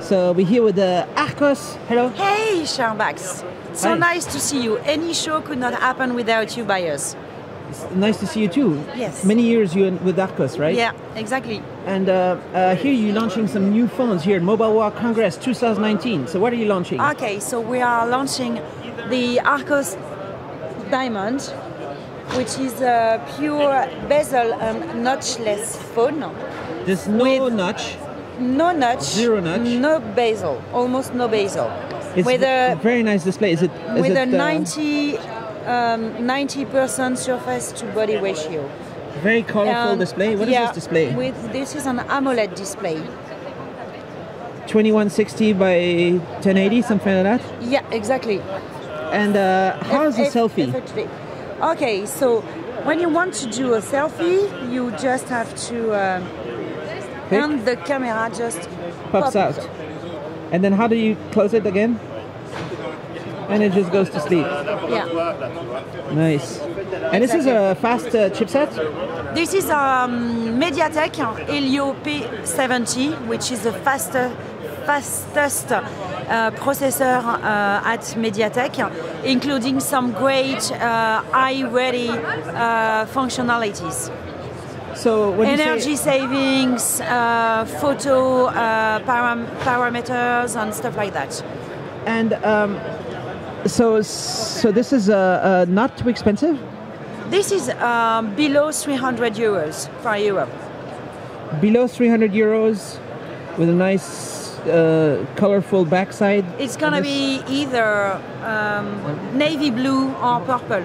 So we're here with the Archos. Hello. Hey, Charbax. So Hi. nice to see you. Any show could not happen without you buyers. It's nice to see you too. Yes. Many years you with Archos, right? Yeah, exactly. And uh, uh, here you're launching some new phones here at Mobile World Congress 2019. So what are you launching? Okay, so we are launching the Archos Diamond, which is a pure bezel and notchless phone. There's no notch. No notch. Zero notch. No bezel, Almost no bezel. It's with a very nice display. Is it? Is with it, a uh, 90 um, 90% surface to body ratio. very colorful Um, display. What is yeah, this display? With this is an AMOLED display. 2160 by 1080, something like that. Yeah, exactly. And uh, how's the selfie? FHD. Okay, so when you want to do a selfie, you just have to, um, Pick. and the camera just Pops pop- out. And then how do you close it again? And it just goes to sleep. Yeah. Nice. And this is a fast uh, chipset. This is um, MediaTek Helio P70, which is the faster, fastest uh, processor uh, at MediaTek, including some great uh, AI-ready uh, functionalities. So what do you Energy savings, uh, photo uh, param- parameters, and stuff like that. And um, so so this is uh, uh, not too expensive. This is um, below 300 euros for Europe. Below 300 euros, with a nice uh, colorful backside. It's gonna be either um, navy blue or purple.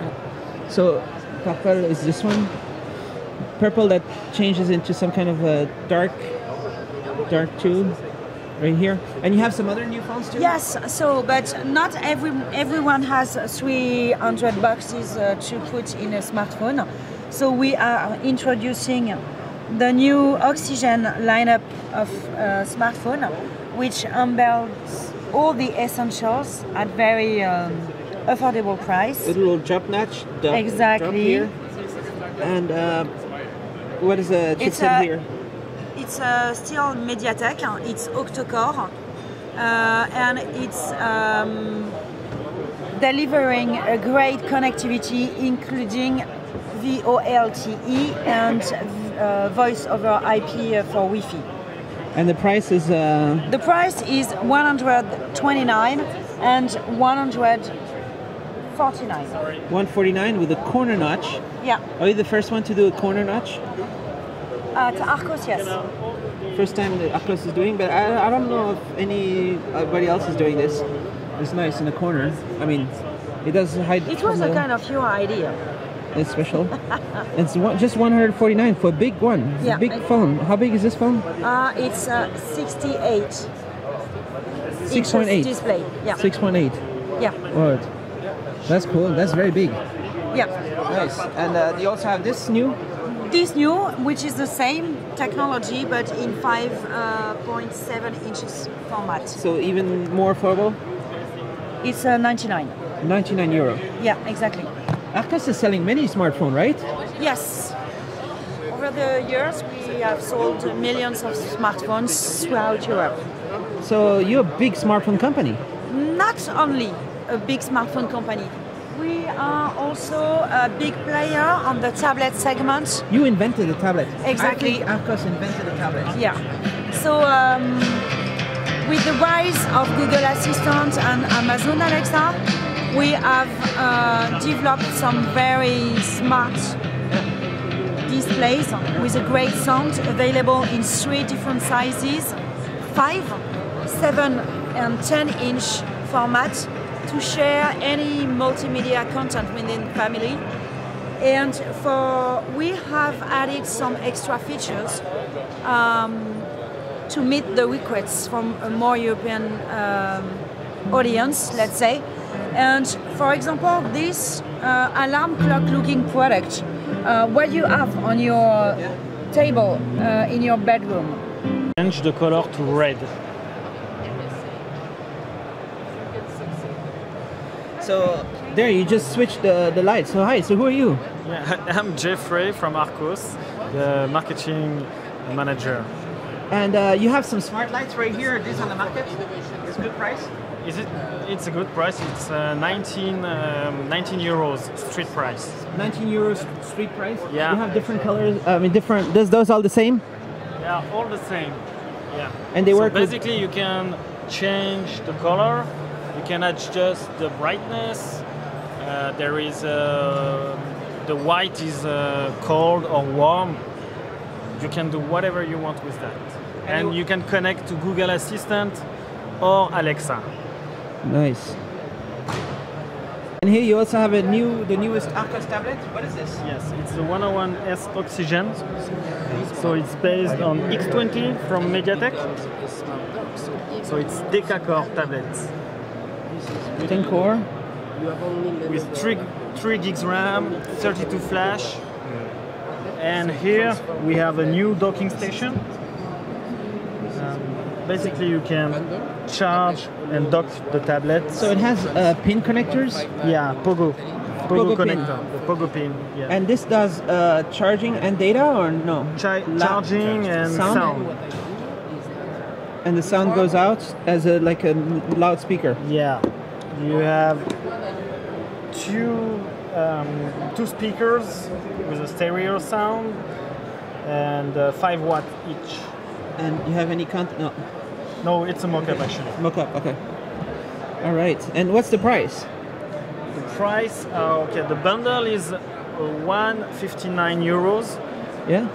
So purple is this one. Purple that changes into some kind of a dark, dark tube, right here. And you have some other new phones too. Yes, so but not every everyone has 300 boxes uh, to put in a smartphone. So we are introducing the new Oxygen lineup of uh, smartphone, which unveils all the essentials at very um, affordable price. A little drop notch. Drop, Drop Exactly. here. And uh, what is the It's chipset a- here? It's uh, still MediaTek. It's octa-core, uh, and it's um, delivering a great connectivity, including VoLTE and uh, voice over IP for Wi-Fi. And the price is uh, The price is 129 and 149. 149 with a corner notch. Yeah, Are you the first one to do a corner notch? at Archos, yes. First time that Atlas is doing, but I, I don't know if anybody else is doing this. It's nice in the corner. I mean, it does hide. It was a the- kind of your idea. It's special. it's one, just 149 for a big one. It's Yeah, a big I- phone. How big is this phone? Uh, it's uh, 68 6.8. display. Yeah, 6.8. yeah, Word. That's cool. That's very big. yeah. Nice. And uh, you also have this new. This new, which is the same technology but in 5.7 inches format. So even more affordable. It's uh, 99. 99 euro. Yeah, exactly. Archos is selling many smartphones, right? Yes. Over the years, we have sold millions of smartphones throughout Europe. So you're a big smartphone company. Not only a big smartphone company, we are also a big player on the tablet segment. You invented the tablet. Exactly. Archos invented the tablet. Yeah. So um, with the rise of Google Assistant and Amazon Alexa, we have uh, developed some very smart displays with a great sound available in three different sizes 5, 7, and 10 inch format to share any multimedia content within family. And for we have added some extra features um, to meet the requests from a more European um, audience, let's say. And for example, this uh, alarm clock looking product, uh, what you have on your table uh, in your bedroom. Change the color to red. So there, you just switched the, the light. So hi. So who are you? Yeah, I'm Jeffrey from Archos, the marketing manager. And uh, you have some smart lights right here. These on the market. It's good price. Is it? It's a good price. It's uh, 19, um, 19 euros street price. 19 euros street price. Yeah. You have different colors. I mean, different. Does those all the same? Yeah, all the same. Yeah. And they so work basically, you can change the color. You can adjust the brightness. Uh, there is uh, the white is uh, cold or warm. You can do whatever you want with that, and you- you can connect to Google Assistant or Alexa. Nice. And here you also have a new, the newest Archos tablet. What is this? Yes, it's the 101S Oxygen. So it's based on X20 from MediaTek. So it's Decacore tablets. 10 core. with 3, 3 gigs RAM, 32 flash. And here we have a new docking station. Um, basically, you can charge and dock the tablet. So it has uh, pin connectors, yeah, Pogo. Pogo Pogo, pin. connector, the Pogo pin. Yeah. and this does uh, charging and data, or no? La- charging and sound? sound. And the sound goes out as a like a loudspeaker. Yeah, you have two um, two speakers with a stereo sound and uh, five watt each. And you have any content? No, No, it's a mock-up actually. mock-up. Okay. All right. And what's the price? The price, uh, okay, the bundle is uh, 159 euros. Yeah.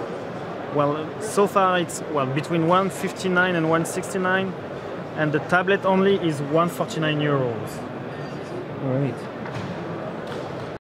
Well, so far it's well between 159 and 169, and the tablet only is 149 euros. All right.